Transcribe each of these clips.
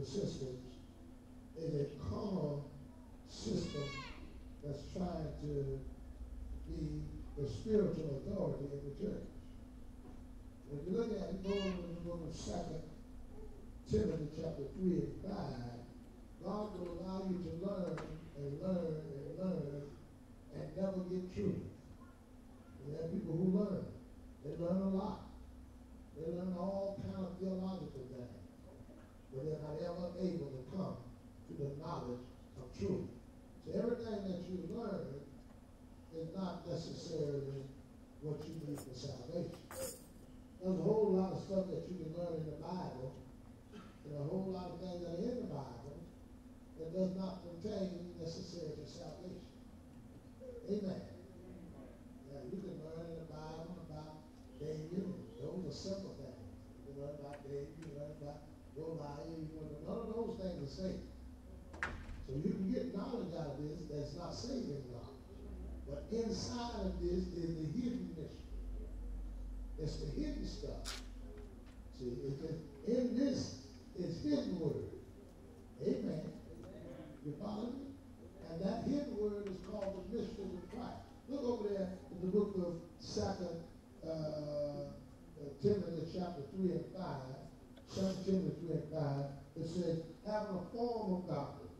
spiritual systems is a carnal system that's trying to be the spiritual authority of the church. When you look at it, go to the Second Timothy chapter 3 and 5, God will allow you to learn and learn and learn and never get truth. We have people who learn. They learn a lot. They learn all kind of theological things. But they're not ever able to come to the knowledge of truth. So everything that you learn is not necessarily what you need for salvation. There's a whole lot of stuff that you can learn in the Bible, and a whole lot of things that are in the Bible that does not contain necessarily salvation. Amen. Yeah, you can learn in the Bible about David. Those are simple things. You learn about David, you learn about Goliath, you learn none of those things are saved. So you can get knowledge out of this that's not saving knowledge. But inside of this is the hidden mission. It's the hidden stuff. See, in this is hidden word. Amen. You follow me? And that hidden word is called the mystery of Christ. Look over there in the book of Second uh, uh, Timothy chapter 3 and 5. Second Timothy 3 and 5. It says, having a form of godliness,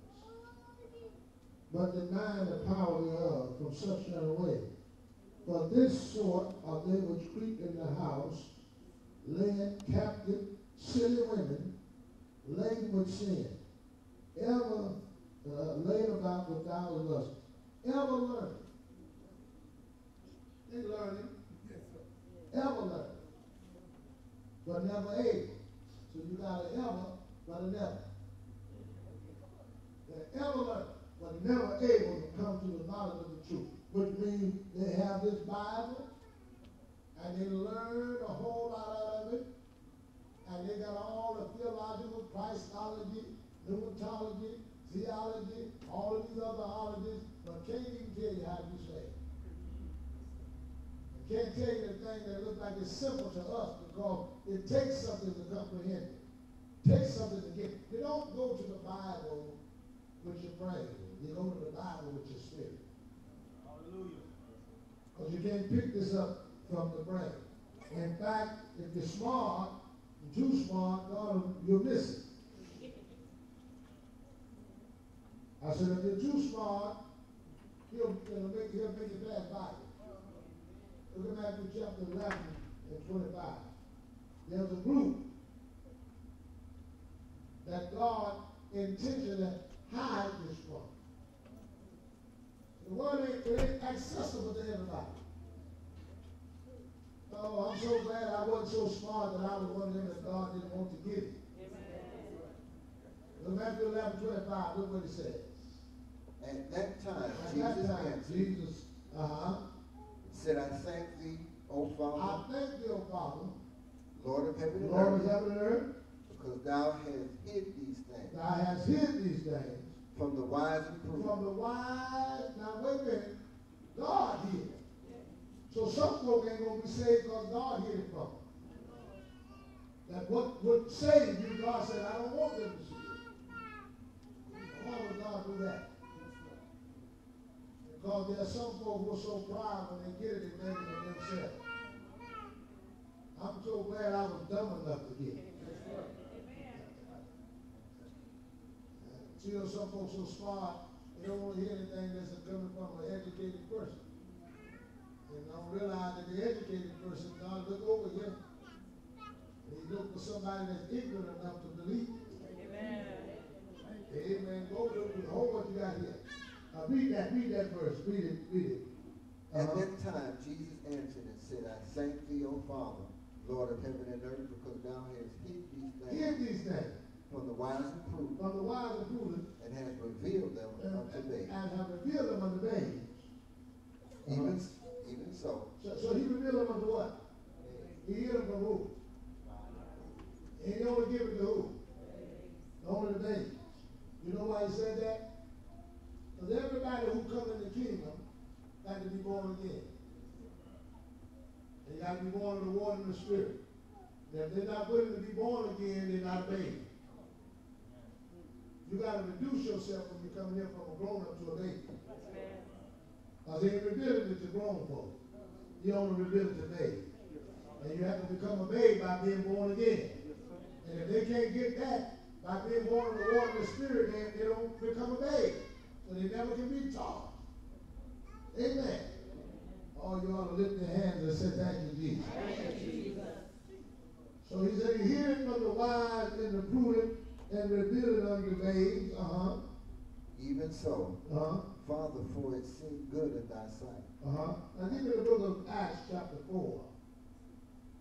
but denying the power thereof from such an away. For this sort are they which creep in the house, led captive silly women, laden with sin, ever uh, laid about with thousand lusts, ever learning. They learning, ever learning, but never able. To ever, but never. They're ever but never able to come to the knowledge of the truth. Which means they have this Bible and they learn a whole lot out of it. And they got all the theological Christology, pneumatology, theology, all of these other ologies, but can't even tell you how to be saved. Can't tell you the thing that looks like it's simple to us because it takes something to comprehend it. It takes something to get. You don't go to the Bible with your brain. You go to the Bible with your spirit. Hallelujah. Because you can't pick this up from the brain. In fact, if you're smart, you're too smart, God, you'll miss it. I said, if you're too smart, he'll, he'll, make, he'll make you pass by. Look at Matthew chapter 11 and 25. There's a group that God intentionally hide this from. The word ain't, it ain't accessible to everybody. Oh, I'm so glad I wasn't so smart that I was one of them that God didn't want to give it. Look Matthew 11, 25, look what it says. At that time, At Jesus that time, Jesus, uh-huh. said, I thank thee, O Father, I thank thee, O Father, Lord of heaven and Lord of heaven and earth, because thou hast hid these things thou hast hid these things from the wise and prudent, from the wise. Now wait a minute. God hid it. So some folk ain't gonna be saved because God hid it from them. That what would save you, God said, I don't want them to see it. Why would God do that? Because there are some folk who are so proud when they get it, they make it themselves. I'm so glad I was dumb enough to get it. See, those some folks so smart, they don't want to hear anything that's coming from an educated person. And don't realize that the educated person, God look over here. And he look for somebody that's ignorant enough to believe. Amen. Amen. Go to the whole what you got here. Uh, read that, read that verse. Read it, read it. At Uh-huh. that time, Jesus answered and said, I thank thee, O Father, Lord of heaven and earth, because thou hast hid these Hear things these things from the wise and prudent, from the wise and prudent and hast revealed them and, unto babes. and have revealed them unto babes. Even, even so, So, so he revealed them unto what? He hid them from who? And he only give it to who? Only the babies. You know why he said that? Because everybody who come in the kingdom got to be born again. They got to be born of the water and the spirit. And if they're not willing to be born again, they're not babies. You got to reduce yourself when you're coming in from a grown up to a baby. Because he ain't revealing it to grown folks. He only reveals it to babes. And you have to become a babe by being born again. And if they can't get that by being born in the water of the Spirit, they, they don't become a babe. So they never can be taught. Amen. All you ought to lift your hands and say, Thank you, Jesus. Thank you, Jesus. So he said, Hearing from the wise and the prudent and revealing unto babes. Uh-huh. Even so, uh-huh. Father, for it seemed good in thy sight. Uh-huh. Now give me the book of Acts chapter 4.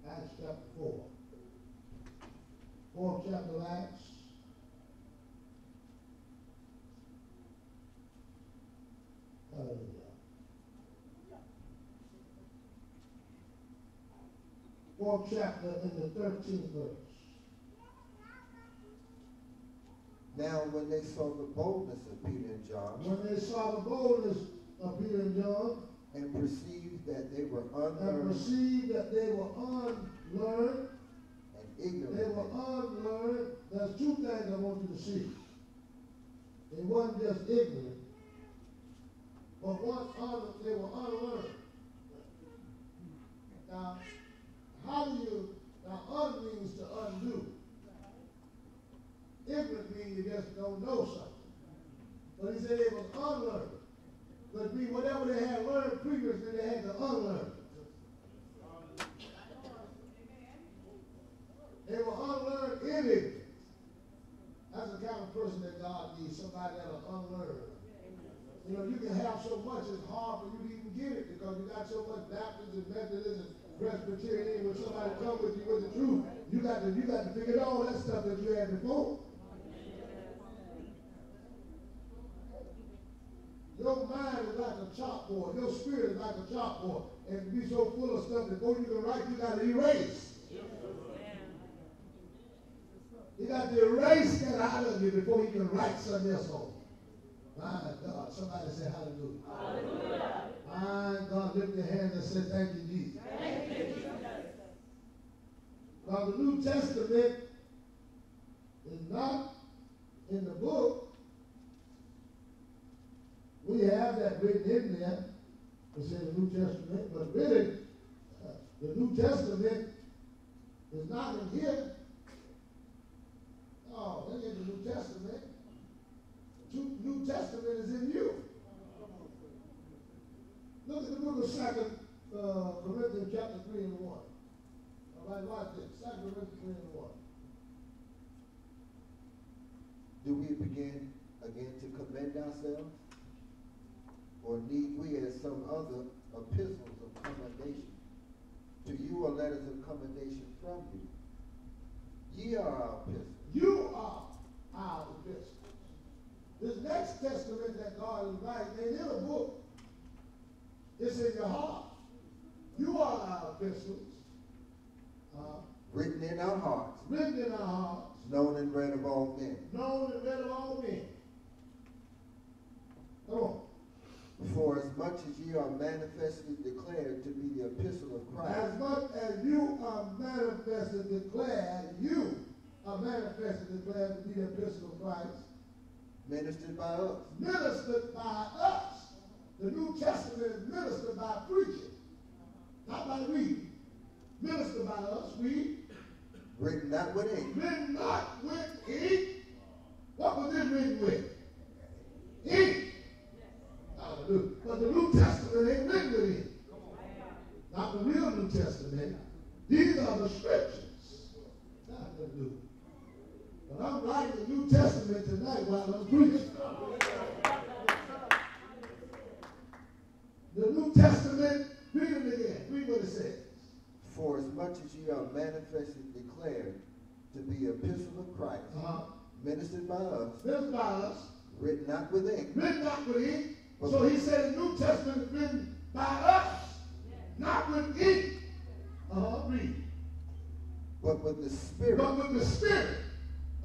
Acts chapter 4. Fourth chapter of Acts. Hallelujah. Fourth chapter in the 13th verse. Now when they saw the boldness of Peter and John. When they saw the boldness of Peter and John. And perceived that they were unlearned. And perceived that they were unlearned. And ignorant. They were unlearned. There's two things I want you to see. They weren't just ignorant, but one un, they were unlearned. Now, how do you, now un means to undo. Ignorant means you just don't know something. But he said it was unlearned. Could be whatever they had learned previously, they had to unlearn. They were unlearned in ignorance. That's the kind of person that God needs, somebody that'll unlearn. You know, you can have so much, it's hard for you to even get it because you got so much Baptist and Methodist and Presbyterian. When somebody come with you with the truth, you got to you got to figure all that stuff that you had before. Your mind is like a chalkboard. Your spirit is like a chalkboard. And be so full of stuff before you can write, you got to erase. You got to erase that out of you before you can write something else on. My God. Somebody say hallelujah. Hallelujah. My God, lift your hands and say thank you, Jesus. Thank you, Jesus. Now the New Testament is not in the book we have that written in there. It's in the New Testament, but really, uh, the New Testament is not in here. Oh, that's in the New Testament. The New Testament is in you. Look at the book of Second uh, Corinthians chapter 3 and 1. All right, watch this. Second Corinthians 3 and 1. Do we begin again to commend ourselves? Or need we as some other epistles of commendation to you or letters of commendation from you? Ye are our epistles. You are our epistles. This next testament that God is writing ain't in a book. It's in your heart. You are our epistles. Uh, written in our hearts. Written in our hearts. Known and read of all men. Known and read of all men. Come on. For as much as ye are manifestly declared to be the epistle of Christ. As much as you are manifestly declared, you are manifestly declared to be the epistle of Christ. Ministered by us. Ministered by us. The New Testament is ministered by preaching, not by reading. Ministered by us, we. Written not with ink. Written not with ink. What was it written with? Ink. Hallelujah. But the New Testament ain't written with it. Not the real New Testament. These are the scriptures. Hallelujah. But I'm writing the New Testament tonight while I'm preaching. The New Testament, read it again. Read what it says. For as much as ye are manifestly declared to be epistle of Christ, uh-huh. Ministered by us, ministered by us, written not with ink, written not with ink, so he said the New Testament is written by us, not with ink. Uh-huh, read. But with the Spirit. But with the Spirit.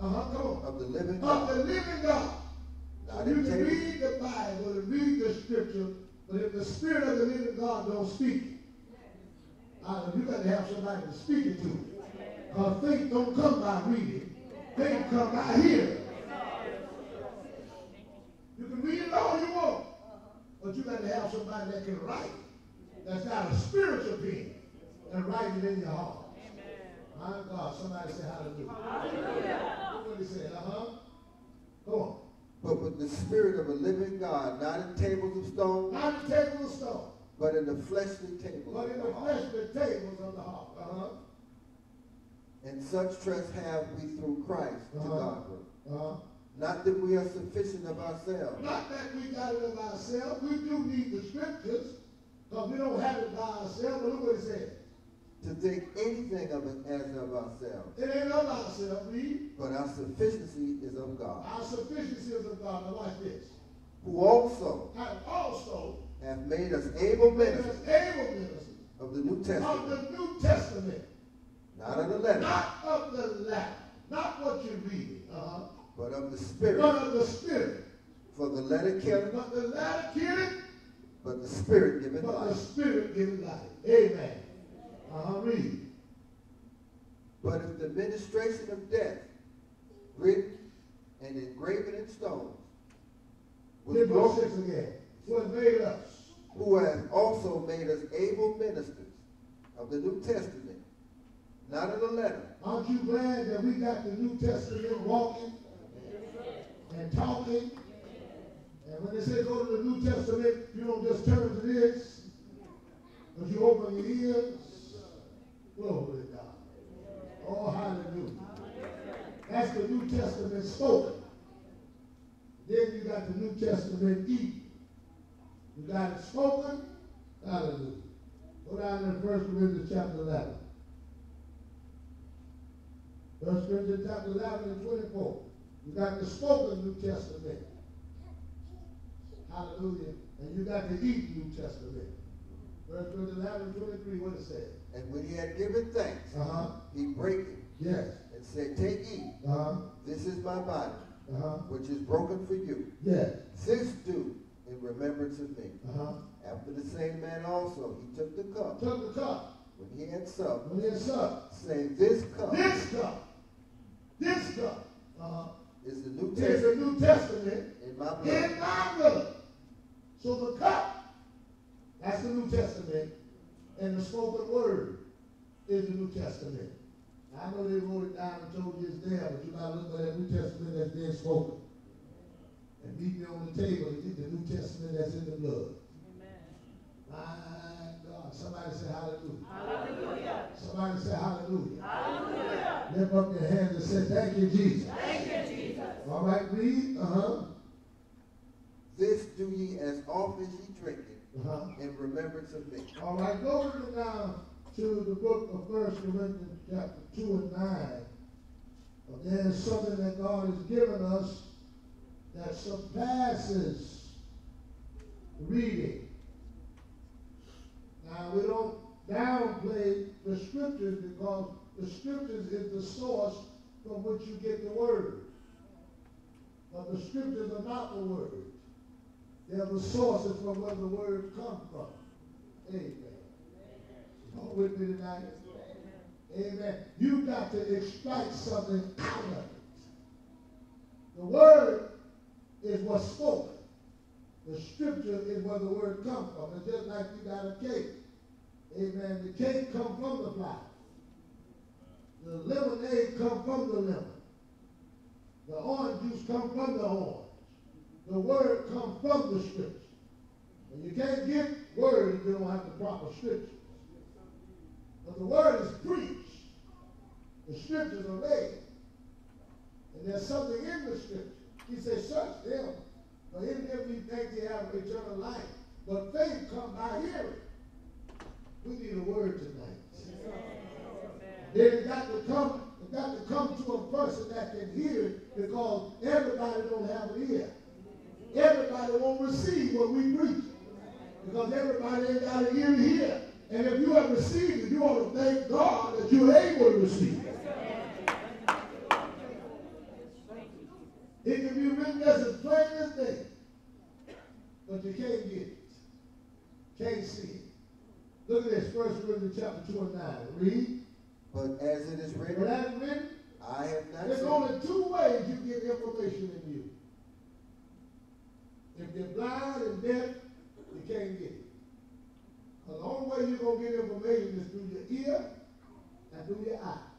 Uh-huh, come on. Of the living God. Of the living God. So you can read the Bible and read the scripture, but if the Spirit of the living God don't speak, uh, you got to have somebody to speak it to. Because faith don't come by reading. They can come out here. You can read it all you want, but you got to have somebody that can write. That's got a spiritual pen and write it in your heart. My God, somebody say hallelujah. Somebody say, uh-huh. Go on. But with the spirit of a living God, not in tables of stone. Not in tables of stone. But in the fleshly tables. But in the fleshly tables of the heart. Uh-huh. And such trust have we through Christ to Uh-huh. Godward. Uh-huh. Not that we are sufficient of ourselves, Not that we got it of ourselves. We do need the scriptures, because we don't have it by ourselves. But look what it says. to think anything of it as of ourselves, It ain't of ourselves, read. but our sufficiency is of God, Our sufficiency is of God. Now watch this. who also Have also have made us able ministers able ministers of the New of the New Testament. Not of the letter, Not of the latter. Not what you're reading. Uh-huh. but of the spirit. But of the Spirit. For the letter killeth, But the latter killeth, but the Spirit giveth but the life. Spirit giveth life. Amen. Uh-huh. Read. But if the ministration of death, written and engraven in stones, was broken, 6 again. What made us. who hath also made us able ministers of the New Testament, not of the letter, Aren't you glad that we got the New Testament walking and talking? And when they say go to the New Testament, you don't just turn to this, but you open your ears. Glory to God. Oh, hallelujah. That's the New Testament spoken. Then you got the New Testament eaten. You got it spoken. Hallelujah. Go down to 1 Corinthians chapter 11. First Corinthians chapter 11 and 24. You got the spoken New Testament. Hallelujah. And you got the eaten New Testament. First Corinthians 11 and 23, what it says. and when he had given thanks, Uh-huh. he brake it Yes. and said, Take, eat, Uh-huh. this is my body, Uh-huh. which is broken for you. Yes. This do in remembrance of me. Uh-huh. After the same man also, he took the cup Took the cup. when he had supped, When it's up. saying, This cup This cup. This cup. Uh-huh. is the New Is Testament the New Testament in my blood. in my blood. So the cup, that's the New Testament, and the spoken word is the New Testament. I know they wrote it down and told you it's there, but you gotta look at that New Testament that's being spoken. And meet me on the table and get the New Testament that's in the blood. My God, somebody say hallelujah. Hallelujah. Somebody say hallelujah. Hallelujah. Lift up your hands and say, thank you, Jesus. Thank you, Jesus. All right, read. Uh-huh. This do ye as often as ye drink it Uh-huh. in remembrance of me. All right, go with me now to the book of First Corinthians chapter 2 and 9. Uh, There's something that God has given us that surpasses reading. Now, we don't downplay the scriptures because the scriptures is the source from which you get the word. But the scriptures are not the word. They're the sources from where the word comes from. Amen. Y'all with me tonight? Amen. You got to extract something out of it. The word is what's spoken. The scripture is where the word comes from. It's just like you got a cake. Amen. The cake come from the flour. The lemonade come from the lemon. The orange juice come from the orange. The word come from the scripture. And you can't get word if you don't have the proper scriptures. But the word is preached. The scriptures are read. And there's something in the scripture. He says, search them. For in them we think they have eternal life. But faith come by hearing. We need a word tonight. Then it got to come, it got to come to a person that can hear it because everybody don't have an ear. Everybody won't receive what we preach. Because everybody ain't got an ear to hear. And if you have received it, you ought to thank God that you're able to receive it. It can be written as plain as day. But you can't get it. Can't see it look at this, First Corinthians chapter 2 and 9. Read. But as it is written, as written I have not There's only two ways you get information in you. If you're blind and deaf, you can't get it. The only way you're going to get information is through your ear and through your eye.